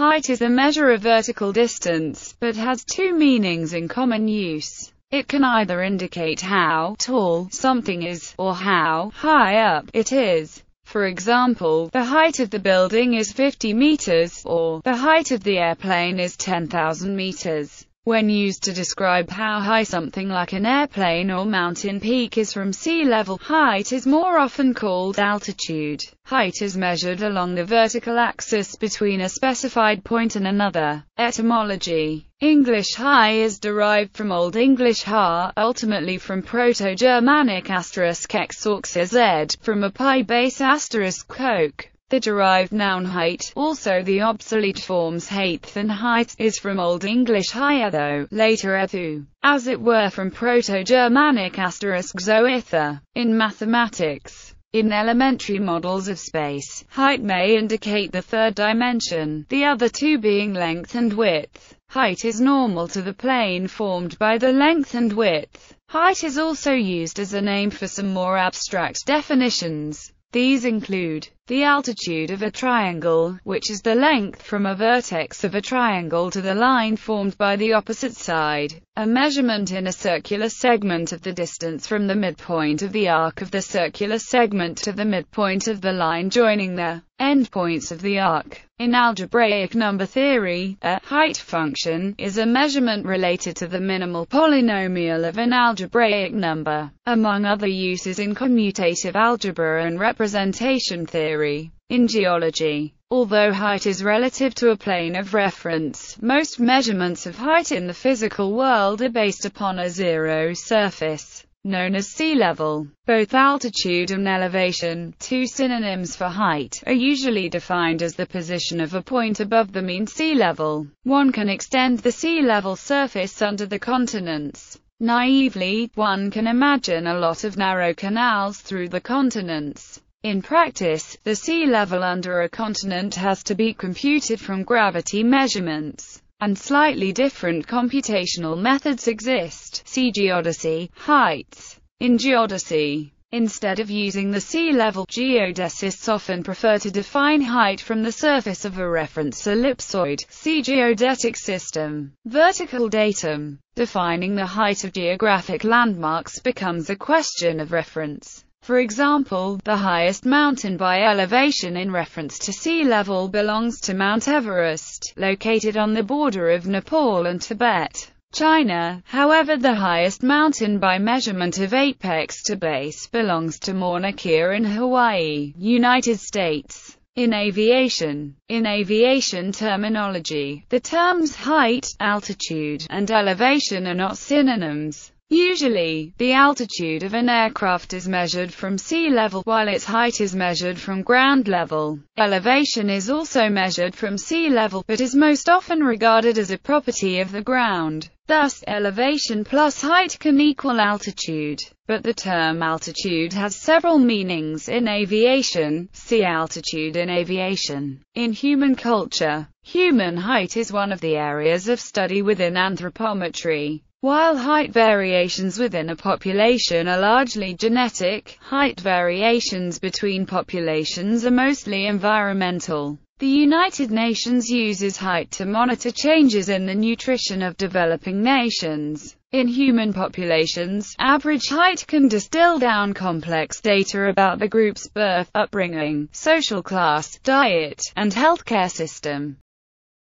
Height is a measure of vertical distance, but has two meanings in common use. It can either indicate how tall something is, or how high up it is. For example, the height of the building is 50 meters, or the height of the airplane is 10,000 meters. When used to describe how high something like an airplane or mountain peak is from sea level, height is more often called altitude. Height is measured along the vertical axis between a specified point and another. Etymology English high is derived from Old English ha, ultimately from Proto-Germanic asterisk x z, from a PIE base asterisk coke. The derived noun height, also the obsolete forms height and height, is from Old English hietho, later ethu, as it were from Proto-Germanic asterisk zoitha. In mathematics, in elementary models of space, height may indicate the third dimension, the other two being length and width. Height is normal to the plane formed by the length and width. Height is also used as a name for some more abstract definitions. These include the altitude of a triangle, which is the length from a vertex of a triangle to the line formed by the opposite side, a measurement in a circular segment of the distance from the midpoint of the arc of the circular segment to the midpoint of the line joining the endpoints of the arc. In algebraic number theory, a height function is a measurement related to the minimal polynomial of an algebraic number. Among other uses in commutative algebra and representation theory, in geology, although height is relative to a plane of reference, most measurements of height in the physical world are based upon a zero surface known as sea level. Both altitude and elevation, two synonyms for height, are usually defined as the position of a point above the mean sea level. One can extend the sea level surface under the continents. Naively, one can imagine a lot of narrow canals through the continents. In practice, the sea level under a continent has to be computed from gravity measurements and slightly different computational methods exist. See geodesy, heights. In geodesy, instead of using the sea level, geodesists often prefer to define height from the surface of a reference ellipsoid. See geodetic system. Vertical datum. Defining the height of geographic landmarks becomes a question of reference. For example, the highest mountain by elevation in reference to sea level belongs to Mount Everest, located on the border of Nepal and Tibet. China, however the highest mountain by measurement of apex to base belongs to Mauna Kea in Hawaii, United States. In aviation, in aviation terminology, the terms height, altitude, and elevation are not synonyms. Usually, the altitude of an aircraft is measured from sea level, while its height is measured from ground level. Elevation is also measured from sea level, but is most often regarded as a property of the ground. Thus, elevation plus height can equal altitude. But the term altitude has several meanings in aviation. See altitude in aviation. In human culture, human height is one of the areas of study within anthropometry. While height variations within a population are largely genetic, height variations between populations are mostly environmental. The United Nations uses height to monitor changes in the nutrition of developing nations. In human populations, average height can distill down complex data about the group's birth, upbringing, social class, diet, and healthcare system.